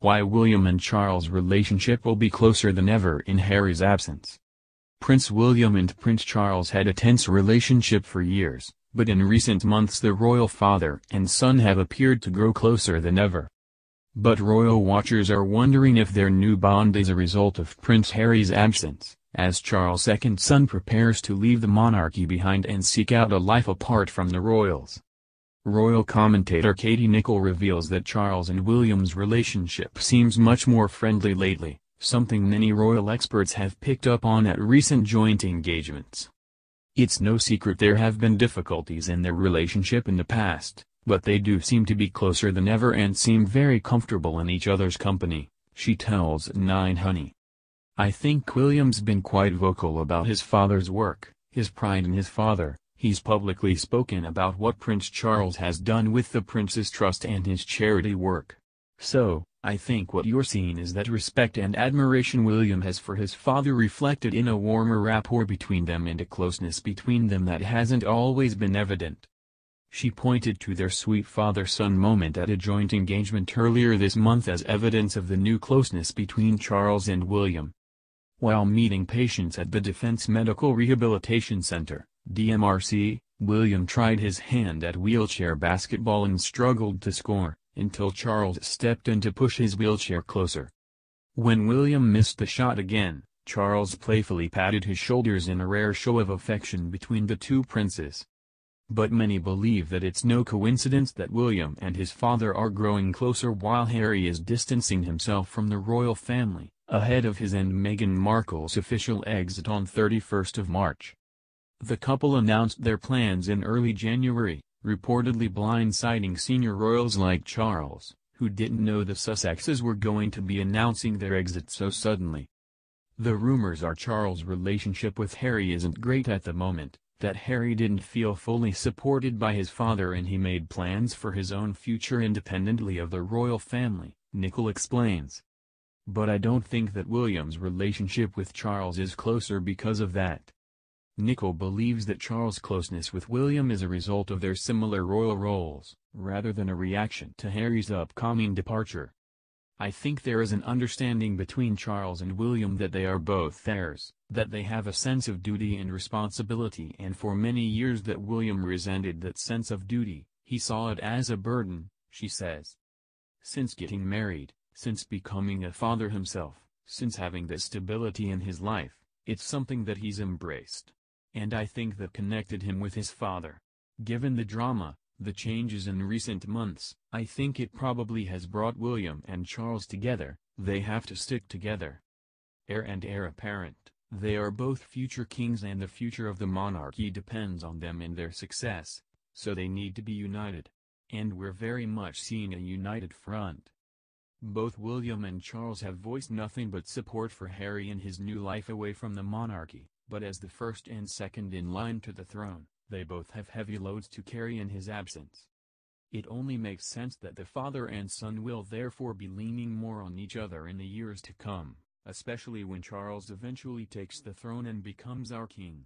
why William and Charles' relationship will be closer than ever in Harry's absence. Prince William and Prince Charles had a tense relationship for years, but in recent months the royal father and son have appeared to grow closer than ever. But royal watchers are wondering if their new bond is a result of Prince Harry's absence, as Charles' second son prepares to leave the monarchy behind and seek out a life apart from the royals. Royal commentator Katie Nicholl reveals that Charles and William's relationship seems much more friendly lately, something many royal experts have picked up on at recent joint engagements. It's no secret there have been difficulties in their relationship in the past, but they do seem to be closer than ever and seem very comfortable in each other's company, she tells Nine Honey. I think William's been quite vocal about his father's work, his pride in his father, he's publicly spoken about what Prince Charles has done with the Prince's Trust and his charity work. So, I think what you're seeing is that respect and admiration William has for his father reflected in a warmer rapport between them and a closeness between them that hasn't always been evident. She pointed to their sweet father-son moment at a joint engagement earlier this month as evidence of the new closeness between Charles and William. While meeting patients at the Defense Medical Rehabilitation Center, DMRC, William tried his hand at wheelchair basketball and struggled to score, until Charles stepped in to push his wheelchair closer. When William missed the shot again, Charles playfully patted his shoulders in a rare show of affection between the two princes. But many believe that it's no coincidence that William and his father are growing closer while Harry is distancing himself from the royal family, ahead of his and Meghan Markle's official exit on 31st of March. The couple announced their plans in early January, reportedly blindsiding senior royals like Charles, who didn't know the Sussexes were going to be announcing their exit so suddenly. The rumors are Charles' relationship with Harry isn't great at the moment, that Harry didn't feel fully supported by his father and he made plans for his own future independently of the royal family, Nicholl explains. But I don't think that William's relationship with Charles is closer because of that. Nicholl believes that Charles' closeness with William is a result of their similar royal roles, rather than a reaction to Harry's upcoming departure. I think there is an understanding between Charles and William that they are both heirs, that they have a sense of duty and responsibility and for many years that William resented that sense of duty, he saw it as a burden, she says. Since getting married, since becoming a father himself, since having this stability in his life, it's something that he's embraced. And I think that connected him with his father. Given the drama, the changes in recent months, I think it probably has brought William and Charles together, they have to stick together. Heir and heir apparent, they are both future kings and the future of the monarchy depends on them and their success, so they need to be united. And we're very much seeing a united front. Both William and Charles have voiced nothing but support for Harry in his new life away from the monarchy, but as the first and second in line to the throne, they both have heavy loads to carry in his absence. It only makes sense that the father and son will therefore be leaning more on each other in the years to come, especially when Charles eventually takes the throne and becomes our king.